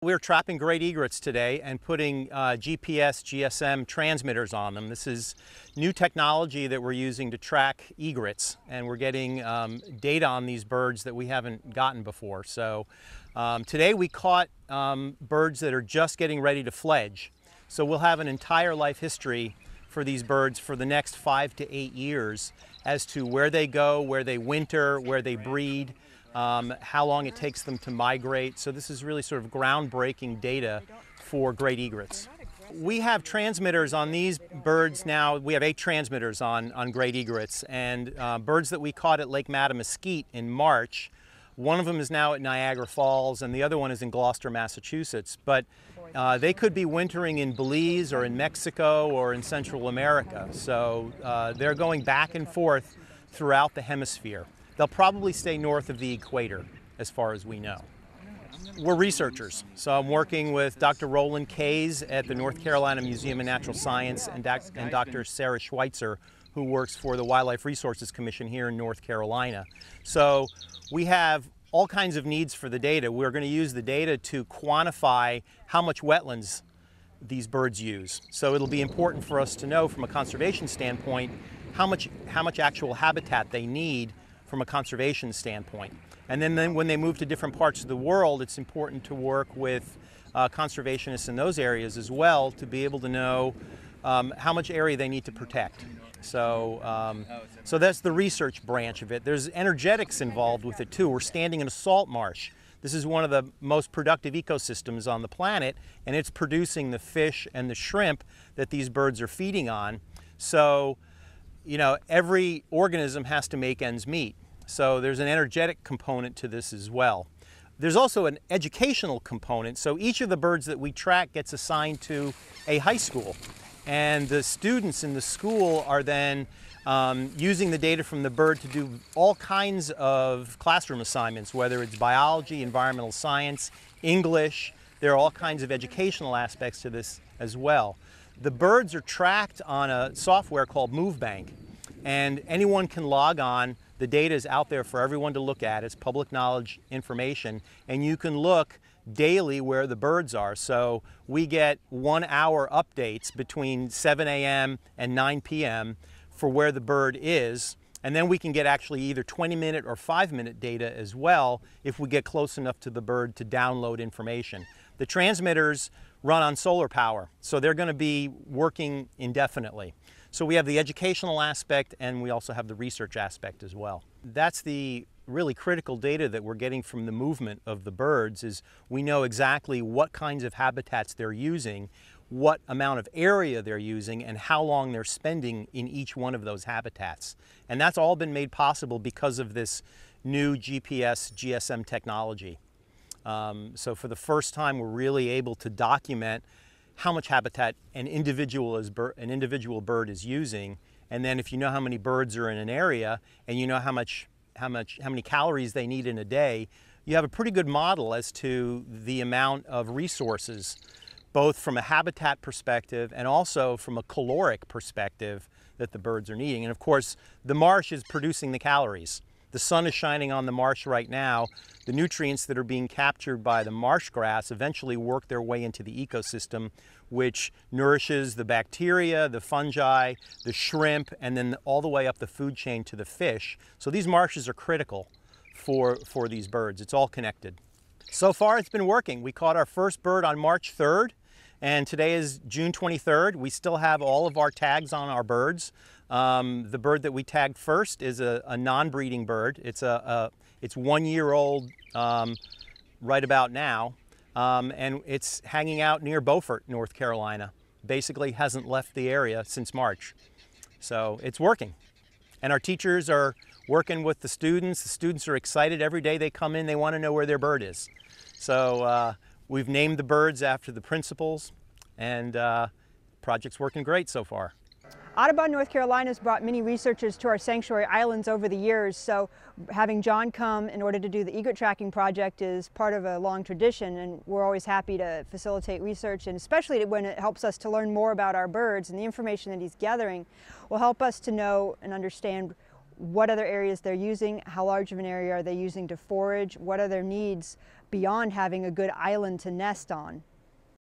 We're trapping great egrets today and putting uh, GPS, GSM transmitters on them. This is new technology that we're using to track egrets and we're getting um, data on these birds that we haven't gotten before. So um, today we caught um, birds that are just getting ready to fledge. So we'll have an entire life history for these birds for the next five to eight years as to where they go, where they winter, where they breed, um, how long it takes them to migrate. So this is really sort of groundbreaking data for great egrets. We have transmitters on these birds now. We have eight transmitters on, on great egrets and uh, birds that we caught at Lake Mattamuskeet in March. One of them is now at Niagara Falls and the other one is in Gloucester, Massachusetts. But uh, they could be wintering in Belize or in Mexico or in Central America. So uh, they're going back and forth throughout the hemisphere. They'll probably stay north of the equator, as far as we know. We're researchers, so I'm working with Dr. Roland Kays at the North Carolina Museum of Natural Science and, and Dr. Sarah Schweitzer, who works for the Wildlife Resources Commission here in North Carolina. So we have all kinds of needs for the data. We're going to use the data to quantify how much wetlands these birds use. So it'll be important for us to know from a conservation standpoint how much, how much actual habitat they need from a conservation standpoint. And then, then when they move to different parts of the world, it's important to work with uh, conservationists in those areas as well to be able to know um, how much area they need to protect. So, um, so that's the research branch of it. There's energetics involved with it too. We're standing in a salt marsh. This is one of the most productive ecosystems on the planet, and it's producing the fish and the shrimp that these birds are feeding on. So you know, every organism has to make ends meet. So there's an energetic component to this as well. There's also an educational component. So each of the birds that we track gets assigned to a high school. And the students in the school are then um, using the data from the bird to do all kinds of classroom assignments, whether it's biology, environmental science, English. There are all kinds of educational aspects to this as well. The birds are tracked on a software called MoveBank, and anyone can log on. The data is out there for everyone to look at. It's public knowledge information, and you can look daily where the birds are. So we get one hour updates between 7 a.m. and 9 p.m. for where the bird is. And then we can get actually either 20 minute or five minute data as well if we get close enough to the bird to download information. The transmitters run on solar power, so they're going to be working indefinitely. So we have the educational aspect and we also have the research aspect as well. That's the really critical data that we're getting from the movement of the birds is we know exactly what kinds of habitats they're using, what amount of area they're using, and how long they're spending in each one of those habitats. And that's all been made possible because of this new GPS GSM technology. Um, so for the first time, we're really able to document how much habitat an individual, is an individual bird is using. And then if you know how many birds are in an area and you know how much, how much, how many calories they need in a day, you have a pretty good model as to the amount of resources, both from a habitat perspective and also from a caloric perspective that the birds are needing. And of course, the marsh is producing the calories. The sun is shining on the marsh right now. The nutrients that are being captured by the marsh grass eventually work their way into the ecosystem, which nourishes the bacteria, the fungi, the shrimp, and then all the way up the food chain to the fish. So these marshes are critical for, for these birds. It's all connected. So far it's been working. We caught our first bird on March 3rd and today is June 23rd. We still have all of our tags on our birds. Um, the bird that we tagged first is a, a non-breeding bird. It's a, a, it's one year old um, right about now, um, and it's hanging out near Beaufort, North Carolina. Basically hasn't left the area since March. So it's working. And our teachers are working with the students. The students are excited every day they come in, they want to know where their bird is. So uh, we've named the birds after the principals, and uh, project's working great so far. Audubon, North Carolina has brought many researchers to our sanctuary islands over the years, so having John come in order to do the egret tracking project is part of a long tradition, and we're always happy to facilitate research, and especially when it helps us to learn more about our birds, and the information that he's gathering will help us to know and understand what other areas they're using, how large of an area are they using to forage, what are their needs beyond having a good island to nest on.